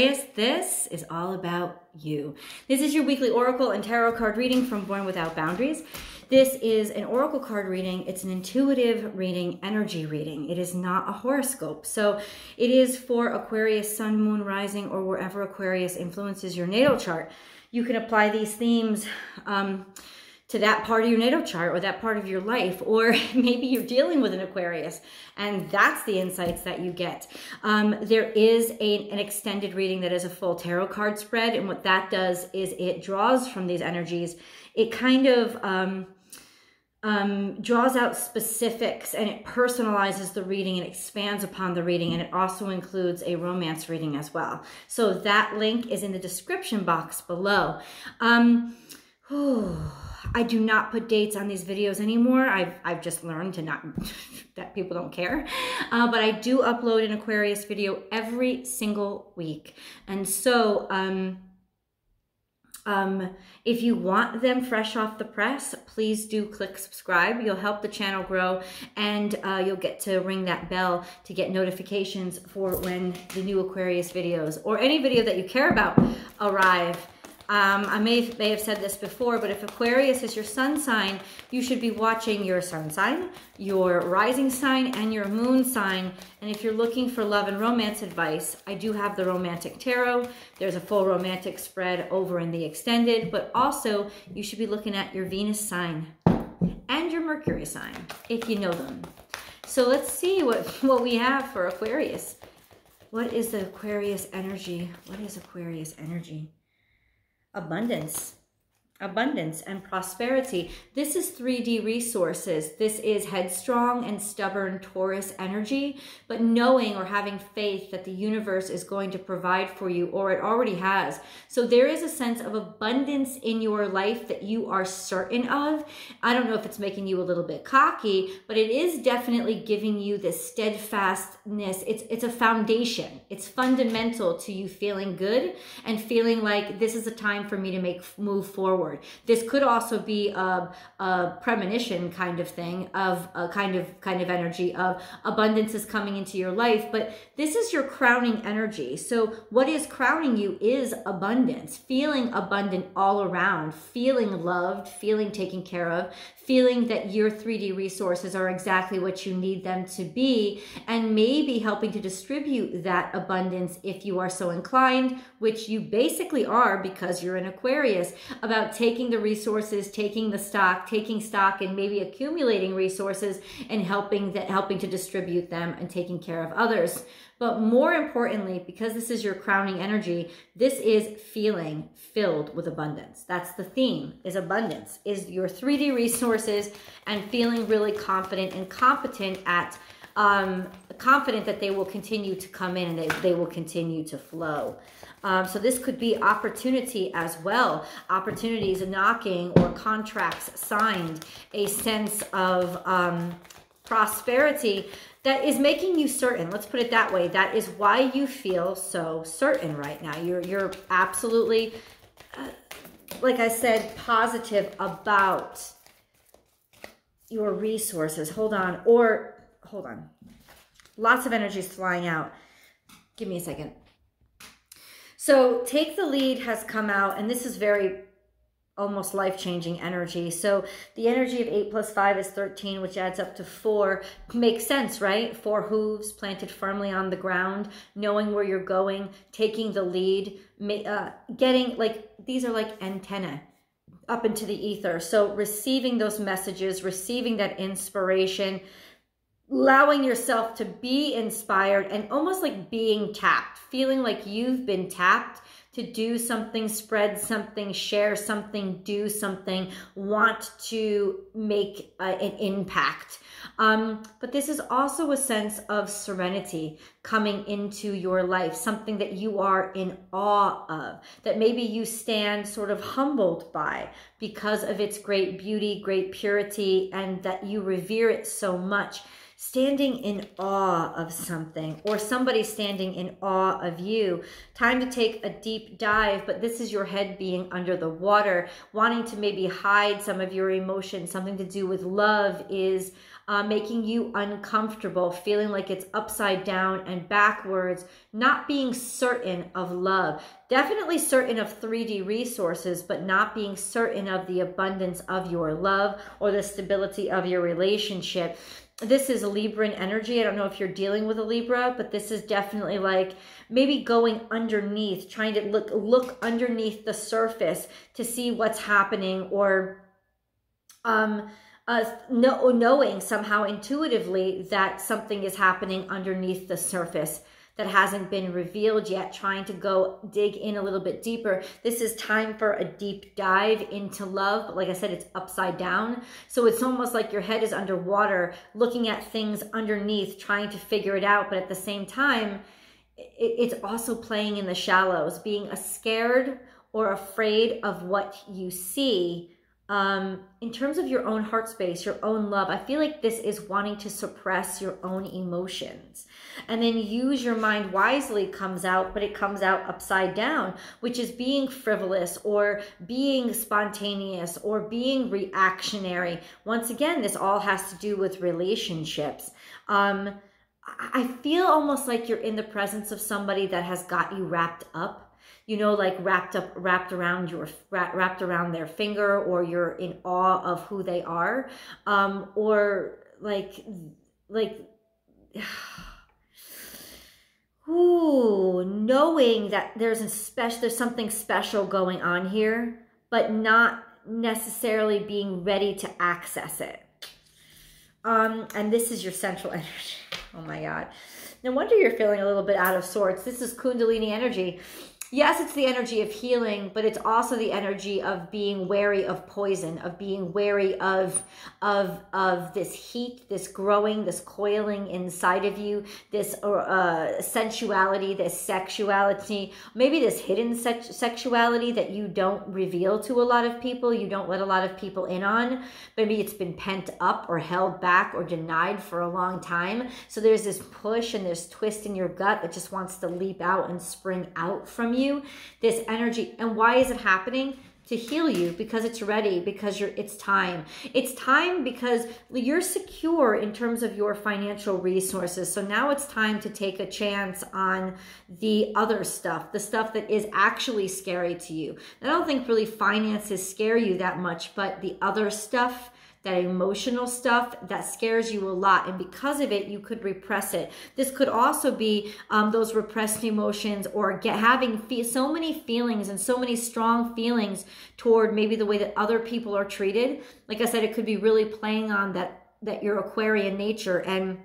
This is all about you. This is your weekly Oracle and Tarot card reading from Born Without Boundaries. This is an Oracle card reading. It's an intuitive reading, energy reading. It is not a horoscope. So it is for Aquarius, Sun, Moon, Rising, or wherever Aquarius influences your natal chart. You can apply these themes um, to that part of your natal chart or that part of your life. Or maybe you're dealing with an Aquarius and that's the insights that you get. Um, there is a, an extended reading that is a full tarot card spread. And what that does is it draws from these energies. It kind of... Um, um, draws out specifics and it personalizes the reading and expands upon the reading and it also includes a romance reading as well. So that link is in the description box below. Um, I do not put dates on these videos anymore. I've, I've just learned to not, that people don't care. Uh, but I do upload an Aquarius video every single week. And so, um, um, if you want them fresh off the press, please do click subscribe. You'll help the channel grow and uh, you'll get to ring that bell to get notifications for when the new Aquarius videos or any video that you care about arrive. Um, I may, may have said this before, but if Aquarius is your sun sign, you should be watching your sun sign, your rising sign, and your moon sign. And if you're looking for love and romance advice, I do have the Romantic Tarot. There's a full romantic spread over in the extended, but also you should be looking at your Venus sign and your Mercury sign, if you know them. So let's see what, what we have for Aquarius. What is the Aquarius energy? What is Aquarius energy? Abundance abundance and prosperity. This is 3D resources. This is headstrong and stubborn Taurus energy, but knowing or having faith that the universe is going to provide for you or it already has. So there is a sense of abundance in your life that you are certain of. I don't know if it's making you a little bit cocky, but it is definitely giving you this steadfastness. It's it's a foundation. It's fundamental to you feeling good and feeling like this is a time for me to make move forward forward. This could also be a, a premonition kind of thing of a kind of kind of energy of abundance is coming into your life, but this is your crowning energy. So what is crowning you is abundance, feeling abundant all around, feeling loved, feeling taken care of, feeling that your 3D resources are exactly what you need them to be, and maybe helping to distribute that abundance if you are so inclined, which you basically are because you're an Aquarius, about taking the resources, taking the stock, taking stock and maybe accumulating resources and helping that helping to distribute them and taking care of others. But more importantly, because this is your crowning energy, this is feeling filled with abundance. That's the theme is abundance, is your 3D resources and feeling really confident and competent at um, confident that they will continue to come in and they, they will continue to flow. Um, so this could be opportunity as well. Opportunities knocking or contracts signed, a sense of um, prosperity that is making you certain. Let's put it that way. That is why you feel so certain right now. You're, you're absolutely, uh, like I said, positive about your resources. Hold on. Or, hold on. Lots of energy is flying out. Give me a second. So Take the Lead has come out, and this is very almost life-changing energy. So the energy of 8 plus 5 is 13, which adds up to 4. Makes sense, right? Four hooves planted firmly on the ground, knowing where you're going, taking the lead, uh, getting, like, these are like antennae up into the ether. So receiving those messages, receiving that inspiration, allowing yourself to be inspired and almost like being tapped, feeling like you've been tapped to do something, spread something, share something, do something, want to make uh, an impact. Um, but this is also a sense of serenity coming into your life, something that you are in awe of, that maybe you stand sort of humbled by because of its great beauty, great purity, and that you revere it so much standing in awe of something or somebody standing in awe of you. Time to take a deep dive, but this is your head being under the water, wanting to maybe hide some of your emotions, something to do with love is uh, making you uncomfortable, feeling like it's upside down and backwards, not being certain of love. Definitely certain of 3D resources, but not being certain of the abundance of your love or the stability of your relationship this is a Libran energy. I don't know if you're dealing with a Libra, but this is definitely like maybe going underneath, trying to look look underneath the surface to see what's happening or um uh, know, knowing somehow intuitively that something is happening underneath the surface that hasn't been revealed yet, trying to go dig in a little bit deeper. This is time for a deep dive into love. But like I said, it's upside down. So it's almost like your head is underwater, looking at things underneath, trying to figure it out. But at the same time, it's also playing in the shallows, being a scared or afraid of what you see um, in terms of your own heart space, your own love, I feel like this is wanting to suppress your own emotions. And then use your mind wisely comes out, but it comes out upside down, which is being frivolous or being spontaneous or being reactionary. Once again, this all has to do with relationships. Um, I feel almost like you're in the presence of somebody that has got you wrapped up you know, like wrapped up, wrapped around your, wrapped around their finger, or you're in awe of who they are, um, or like, like, ooh, knowing that there's a special, there's something special going on here, but not necessarily being ready to access it. Um, and this is your central energy. Oh my God. No wonder you're feeling a little bit out of sorts. This is Kundalini energy yes, it's the energy of healing, but it's also the energy of being wary of poison, of being wary of of of this heat, this growing, this coiling inside of you, this uh, sensuality, this sexuality, maybe this hidden sexuality that you don't reveal to a lot of people, you don't let a lot of people in on. Maybe it's been pent up or held back or denied for a long time. So there's this push and this twist in your gut that just wants to leap out and spring out from you you this energy. And why is it happening? to heal you because it's ready because you're it's time it's time because you're secure in terms of your financial resources so now it's time to take a chance on the other stuff the stuff that is actually scary to you i don't think really finances scare you that much but the other stuff that emotional stuff that scares you a lot. And because of it, you could repress it. This could also be um, those repressed emotions or get having so many feelings and so many strong feelings toward maybe the way that other people are treated. Like I said, it could be really playing on that that your Aquarian nature and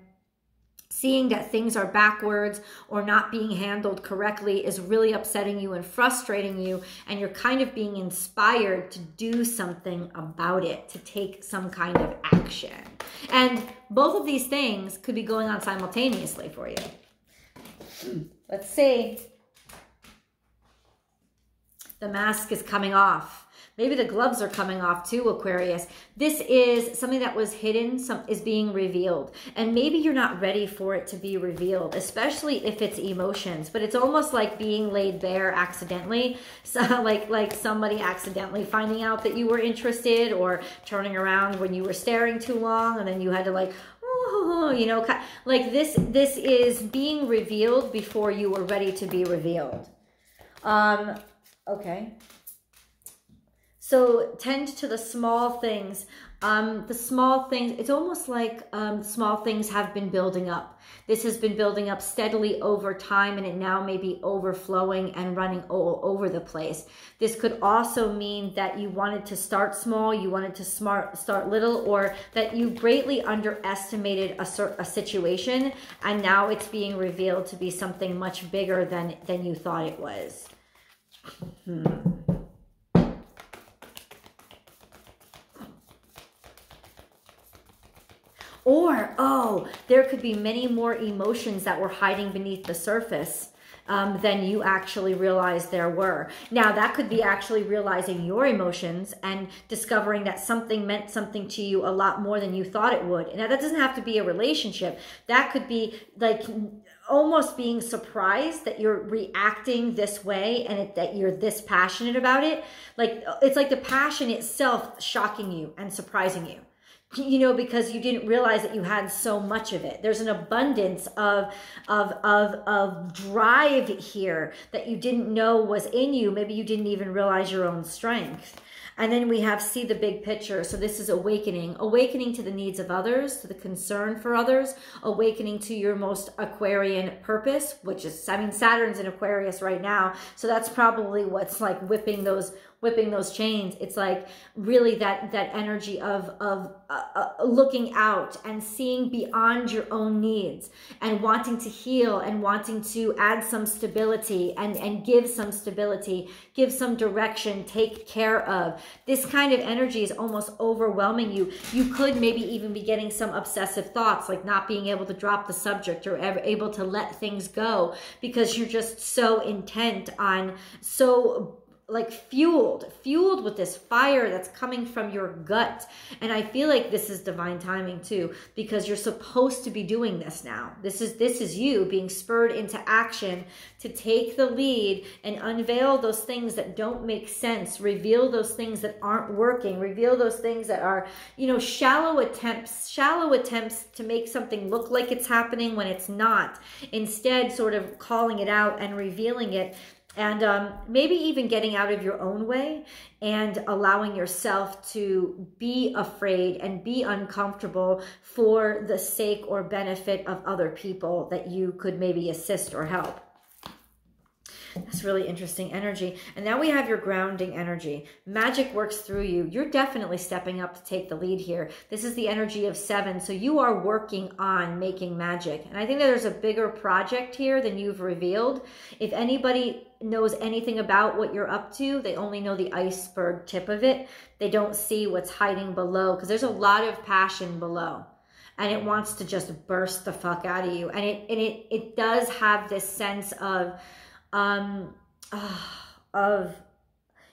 seeing that things are backwards or not being handled correctly is really upsetting you and frustrating you and you're kind of being inspired to do something about it to take some kind of action. And both of these things could be going on simultaneously for you. Let's see. The mask is coming off Maybe the gloves are coming off too, Aquarius. This is something that was hidden, some is being revealed. And maybe you're not ready for it to be revealed, especially if it's emotions. But it's almost like being laid bare accidentally. So like like somebody accidentally finding out that you were interested or turning around when you were staring too long and then you had to like you know, like this this is being revealed before you were ready to be revealed. Um okay. So tend to the small things. Um, the small things, it's almost like um, small things have been building up. This has been building up steadily over time and it now may be overflowing and running all over the place. This could also mean that you wanted to start small, you wanted to smart, start little, or that you greatly underestimated a, a situation and now it's being revealed to be something much bigger than, than you thought it was. Hmm. Or, oh, there could be many more emotions that were hiding beneath the surface. um, than you actually realized there were. Now, that could be actually realizing your emotions and discovering that something meant something to you a lot more than you thought it would. Now, that doesn't have to be a relationship. That could be like almost being surprised that you're reacting this way and it, that you're this passionate about it. Like it's like the passion itself shocking you and surprising you you know because you didn't realize that you had so much of it there's an abundance of of of of drive here that you didn't know was in you maybe you didn't even realize your own strength and then we have see the big picture. So this is awakening, awakening to the needs of others, to the concern for others, awakening to your most Aquarian purpose, which is, I mean, Saturn's in Aquarius right now. So that's probably what's like whipping those whipping those chains. It's like really that that energy of of uh, uh, looking out and seeing beyond your own needs and wanting to heal and wanting to add some stability and and give some stability give some direction take care of. This kind of energy is almost overwhelming you. You could maybe even be getting some obsessive thoughts like not being able to drop the subject or ever able to let things go because you're just so intent on so like fueled fueled with this fire that's coming from your gut. And i feel like this is divine timing too because you're supposed to be doing this now. This is this is you being spurred into action to take the lead and unveil those things that don't make sense. Reveal those things that aren't working. Reveal those things that are you know shallow attempts shallow attempts to make something look like it's happening when it's not. Instead sort of calling it out and revealing it and um, maybe even getting out of your own way and allowing yourself to be afraid and be uncomfortable for the sake or benefit of other people that you could maybe assist or help. That's really interesting energy. And now we have your grounding energy. Magic works through you. You're definitely stepping up to take the lead here. This is the energy of seven. So you are working on making magic. And I think that there's a bigger project here than you've revealed. If anybody knows anything about what you're up to, they only know the iceberg tip of it. They don't see what's hiding below because there's a lot of passion below and it wants to just burst the fuck out of you. And it and it it does have this sense of um, of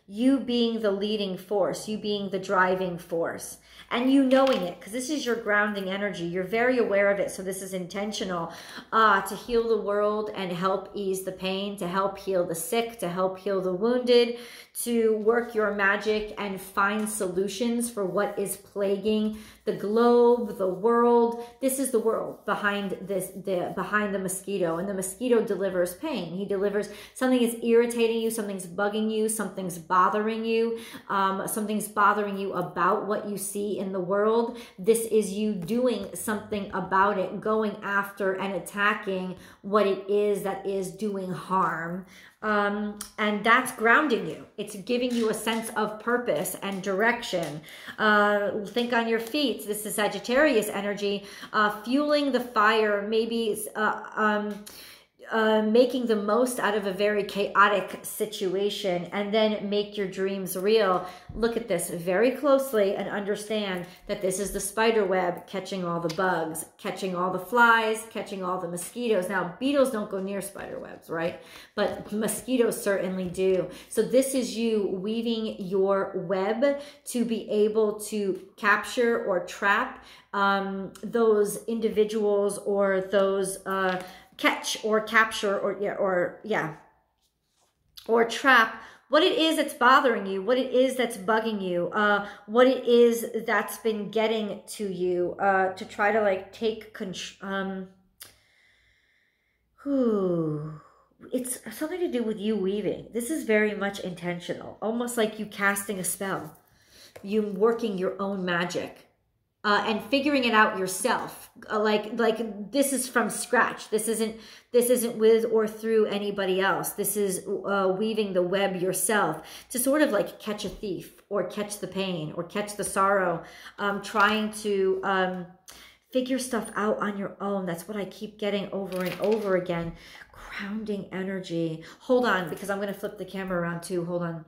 you being the leading force, you being the driving force, and you knowing it, because this is your grounding energy. You're very aware of it, so this is intentional uh, to heal the world and help ease the pain, to help heal the sick, to help heal the wounded, to work your magic and find solutions for what is plaguing the globe, the world. This is the world behind this, the behind the mosquito, and the mosquito delivers pain. He delivers something is irritating you, something's bugging you, something's bothering you, um, something's bothering you about what you see in the world. This is you doing something about it, going after and attacking what it is that is doing harm. Um, and that's grounding you. It's giving you a sense of purpose and direction. Uh, think on your feet. This is Sagittarius energy, uh, fueling the fire, maybe uh, um, uh, making the most out of a very chaotic situation and then make your dreams real. Look at this very closely and understand that this is the spider web catching all the bugs, catching all the flies, catching all the mosquitoes. Now, beetles don't go near spider webs, right? But mosquitoes certainly do. So this is you weaving your web to be able to capture or trap um, those individuals or those uh, catch or capture or yeah or yeah or trap what it is that's bothering you, what it is that's bugging you, uh, what it is that's been getting to you, uh, to try to like take control. Um. It's something to do with you weaving. This is very much intentional, almost like you casting a spell, you working your own magic uh, and figuring it out yourself. Uh, like like this is from scratch. This isn't this isn't with or through anybody else. This is uh, weaving the web yourself to sort of like catch a thief or catch the pain or catch the sorrow. Um, trying to um, figure stuff out on your own. That's what I keep getting over and over again. Grounding energy. Hold on, because I'm going to flip the camera around too. Hold on.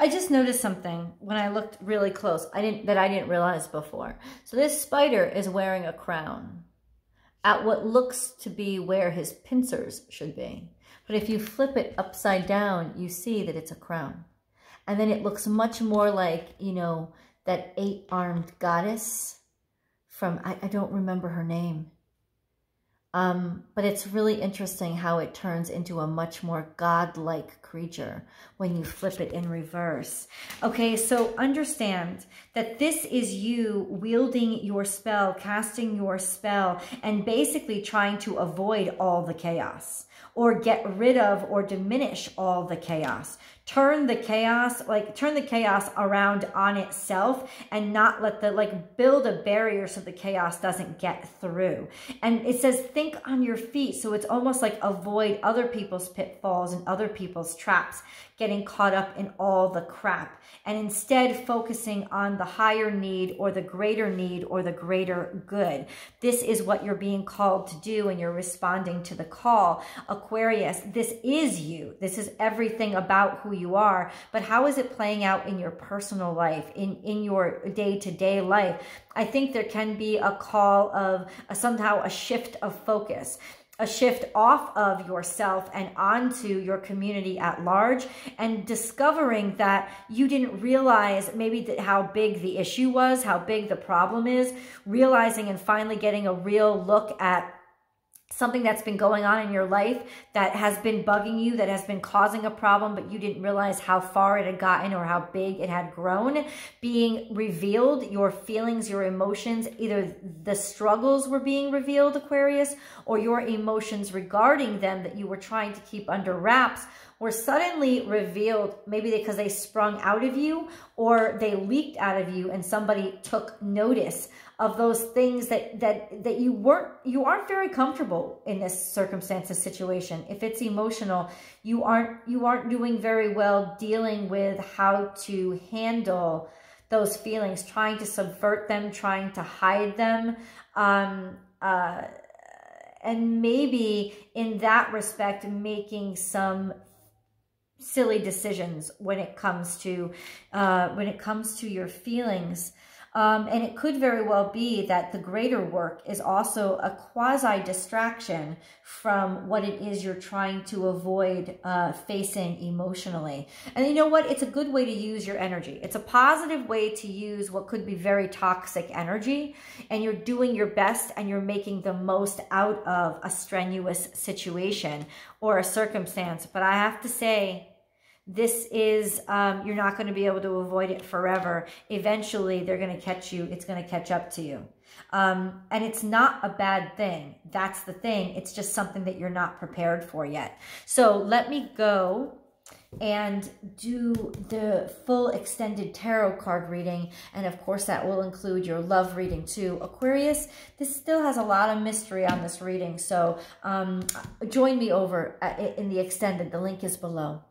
I just noticed something when I looked really close I didn't that I didn't realize before. So this spider is wearing a crown at what looks to be where his pincers should be. But if you flip it upside down, you see that it's a crown. And then it looks much more like, you know, that eight-armed goddess from, I, I don't remember her name. Um, but it's really interesting how it turns into a much more godlike creature when you flip it in reverse. Okay, so understand that this is you wielding your spell, casting your spell, and basically trying to avoid all the chaos or get rid of or diminish all the chaos turn the chaos, like turn the chaos around on itself and not let the, like build a barrier so the chaos doesn't get through. And it says, think on your feet. So it's almost like avoid other people's pitfalls and other people's traps getting caught up in all the crap and instead focusing on the higher need or the greater need or the greater good. This is what you're being called to do and you're responding to the call. Aquarius, this is you. This is everything about who you are, but how is it playing out in your personal life, in, in your day-to-day -day life? I think there can be a call of a, somehow a shift of focus a shift off of yourself and onto your community at large and discovering that you didn't realize maybe that how big the issue was, how big the problem is, realizing and finally getting a real look at something that's been going on in your life that has been bugging you, that has been causing a problem, but you didn't realize how far it had gotten or how big it had grown, being revealed, your feelings, your emotions, either the struggles were being revealed, Aquarius, or your emotions regarding them that you were trying to keep under wraps were suddenly revealed, maybe because they sprung out of you or they leaked out of you and somebody took notice of those things that that that you weren't you aren't very comfortable in this circumstance, this situation. If it's emotional, you aren't you aren't doing very well dealing with how to handle those feelings, trying to subvert them, trying to hide them. Um, uh, and maybe in that respect, making some silly decisions when it comes to uh, when it comes to your feelings. Um, and it could very well be that the greater work is also a quasi distraction from what it is you're trying to avoid uh, facing emotionally. And you know what? It's a good way to use your energy. It's a positive way to use what could be very toxic energy. And you're doing your best and you're making the most out of a strenuous situation or a circumstance. But I have to say, this is, um, you're not going to be able to avoid it forever. Eventually, they're going to catch you. It's going to catch up to you. Um, and it's not a bad thing. That's the thing. It's just something that you're not prepared for yet. So let me go and do the full extended tarot card reading. And of course, that will include your love reading too. Aquarius, this still has a lot of mystery on this reading. So um, join me over uh, in the extended. The link is below.